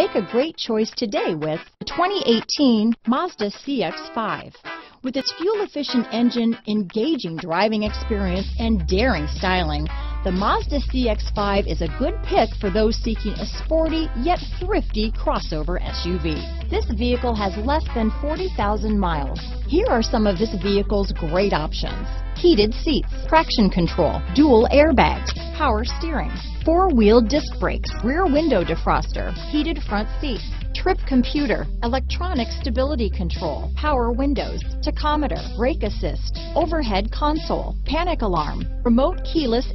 Make a great choice today with the 2018 Mazda CX-5. With its fuel-efficient engine, engaging driving experience, and daring styling, the Mazda CX-5 is a good pick for those seeking a sporty yet thrifty crossover SUV. This vehicle has less than 40,000 miles. Here are some of this vehicle's great options. Heated seats, traction control, dual airbags, power steering, four-wheel disc brakes, rear window defroster, heated front seats, trip computer, electronic stability control, power windows, tachometer, brake assist, overhead console, panic alarm, remote keyless